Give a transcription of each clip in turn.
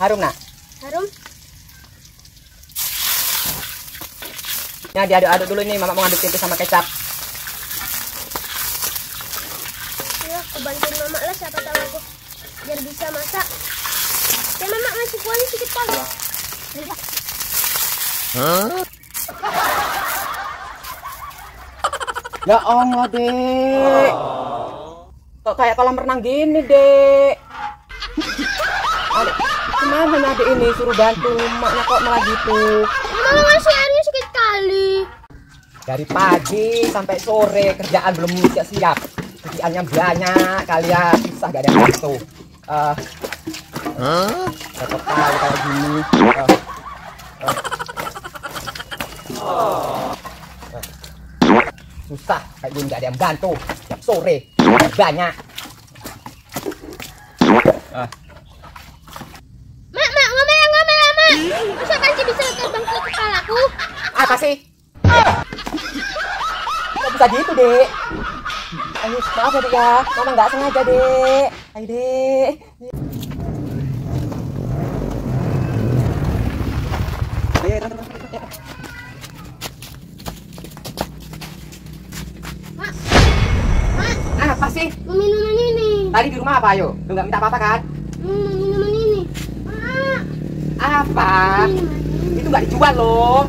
Harum nak. Harum. Ya diaduk-aduk dulu nih, mama mau ngaduk tempe sama kecap. Ya, aku bantuin mama lah siapa tahu aku biar bisa masak. Ya mama masih kuahnya sedikit kali ya. Lihat. Ya Allah, Dek. Kok kayak kolam renang gini, Dek? Nih adik ini? Suruh bantu maknya kok malah gitu. Mama ngasih airnya sedikit kali. dari pagi sampai sore kerjaan belum siap siap kerjaannya banyak kalian susah gak ada yang bantu. Eh Cocok kali kayak gini. Eh, eh. Eh. susah kayak gini gak ada yang bantu. Tiap sore. Banyak. Eh, Mak, mak, ngomel, ngomel, mak. Masa kanci bisa terbang ke kepalaku? Apa sih? Kok bisa gitu dek? Ayo, maaf ya dek ya. Mama nggak sengaja dek. Ayo dek. Ayo ayo, ayo, ayo. Mak, mak, apa sih? Mau minuman ini. tadi di rumah apa ayo? Lu nggak minta apa-apa kan? Hmm, minuman ini. Mak, apa? Minuman itu nggak dijual loh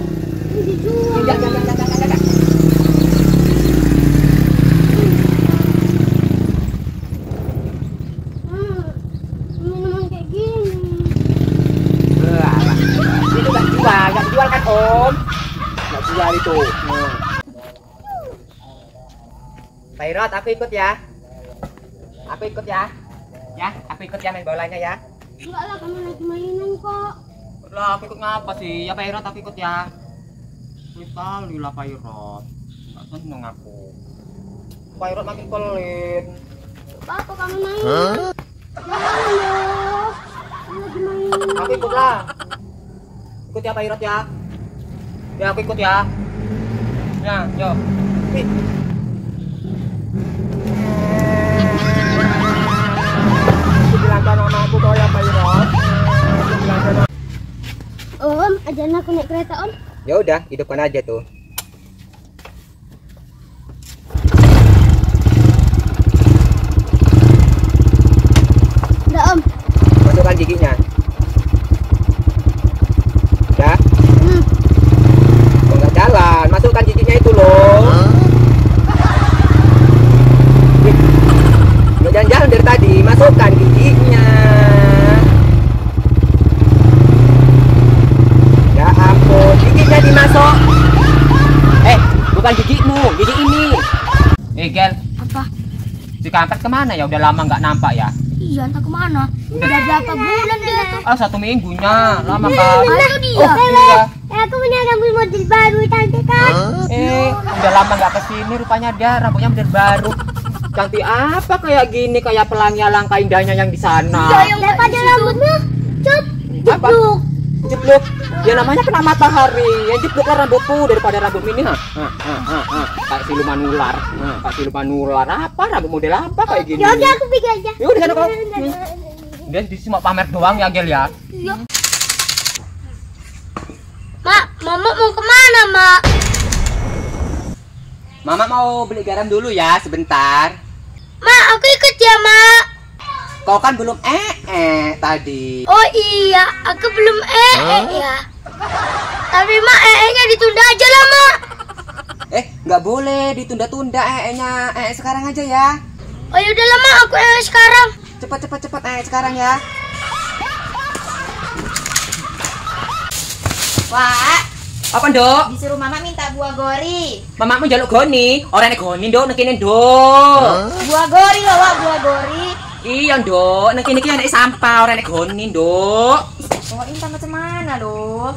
jual itu hmm. Pairot aku ikut ya aku ikut ya ya aku ikut ya main bolanya ya Enggak lah, kamu lagi mainan kok. lah aku ikut ngapa sih ya Pairot aku ikut ya Pelit kali lah Pairot nggak seneng aku Pairot makin pelit Apa kamu main? Jangan loh. Kamu lagi main. aku ikut lah ikut ya Pairot ya ya aku ikut ya ya yuk Ih. Aku kau ya Pairot Om, ajarin aku naik kereta om. Ya udah hidupkan aja tuh Udah om. masukkan giginya udah Hmm. kok nggak jalan masukkan giginya itu loh Ih, nggak jalan-jalan dari tadi masukkan giginya ya ampun giginya dimasuk eh bukan gigimu gigi ini eh Gel Apa? Kampret ke mana ya udah lama nggak nampak ya Iya, entah ke mana. Udah berapa bulan dia tuh? ah satu minggunya lama kan Itu dia. oh iya Aku punya rambut model baru, tante kan? Eh, udah lama nggak ke sini, rupanya dia rambutnya model baru. Cantik apa kayak gini, kayak pelangi alangkah indahnya yang di sana. Daripada rambutnya, cup, Apa? jeblok. Jeblok, ya namanya kena matahari. Yang jeblok lah rambutku daripada rambut mini. Ha, ha, ha, ha, ha. Kayak siluman ular. Ha, kayak siluman ular. Apa rambut model apa kayak gini? Ya udah aku pikir aja. Ya udah sana kau. Hmm. Dia di sini mau pamer doang ya, Gel ya. Iya. Mak, mama mau ke mana, mak? Mama mau beli garam dulu ya, sebentar. Mak, aku ikut ya, mak. Kau kan belum eh eh tadi. Oh iya, aku belum ee ya. Tapi mak ee-nya ditunda aja lah, mak. Eh, nggak boleh ditunda-tunda eh-nya. Eh, sekarang aja ya. Oh ya udah lah, mak, aku ee sekarang. Cepat cepat cepat eh sekarang ya. Wah, Apa, Nduk? disuruh mama minta buah gori. Mamamu jaluk goni. Orangnya goni, Nduk, nekine, Nduk. Buah gori loh, Wak, buah gori. Iya, Nduk. Nekine iki anak sampah, orangnya goni, Nduk. Oh, Intan macam mana loh?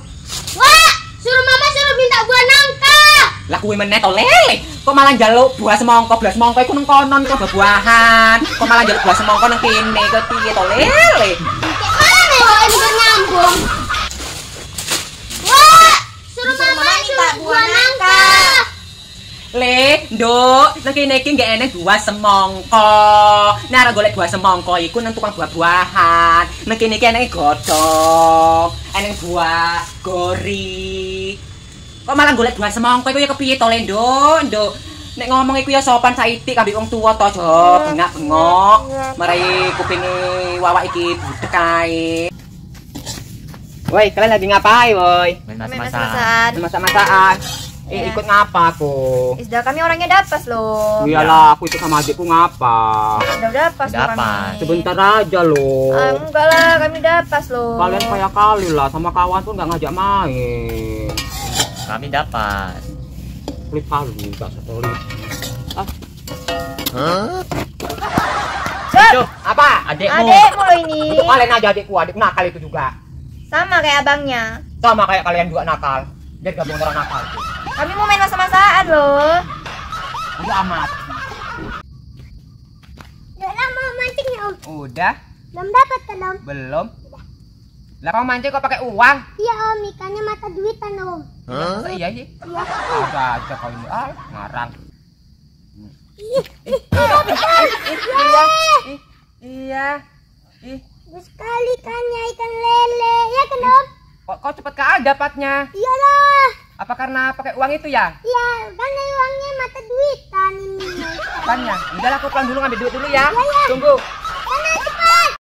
Wah, suruh mama suruh minta buah nangka. Lah kuwi meneh to lele. Kok malah njaluk buah semongko, buah semongko iku nang konon kok buah-buahan. Kok malah njaluk buah semongko nang kene kok piye to mana ya ini nyambung? Wah, suruh mama minta buah nangka. Nduk, nang kene iki nggak enek buah semongko. Nek arep golek buah semongko iku nang tukang buah-buahan. Nang kene iki enek godhong, enek buah gori. Kok malah golek buah semongko iku ya kepiye to, Le, nduk? Nduk. Nek ngomong iku ya sopan saiki kambi wong tuwa to, Jo. Bengak-bengok. Mari kupinge wawak iki budek kae. Woi, kalian lagi ngapain, woi? Main masak-masakan. Masak-masakan. Eh, Iya. ikut ngapa aku? Isda kami orangnya dapas loh. Iyalah, aku itu sama adikku ngapa? Udah dapas loh Dapas. kami. Sebentar aja loh. Ah, enggak lah, kami dapas loh. Kalian kayak kali lah, sama kawan pun nggak ngajak main. Kami dapat. Klip kali, gak sekali. Ah, Set, Itu apa? adekmu loh ini. Itu kalian aja adikku, adik nakal itu juga. Sama kayak abangnya. Sama kayak kalian juga nakal. Biar gabung orang nakal tuh. Kami mau main masa-masaan loh. Udah amat. Udah lama mancingnya om. Udah, Belum dapat kan om? belum. Lah kamu mancing kok pakai uang? Iya om, ikannya mata duitan om. Masa iya sih? Iya. Ada aja kau ini, ah, ngarang. Ih, iya. Ih, Bagus sekali ikannya ikan lele. Ya kan om? kok kau cepet kali dapatnya? Iyalah. Apa karena pakai uang itu ya? Iya, karena uangnya mata duitan ini. Ikannya. Udah aku pulang dulu ngambil duit dulu ya. Tunggu.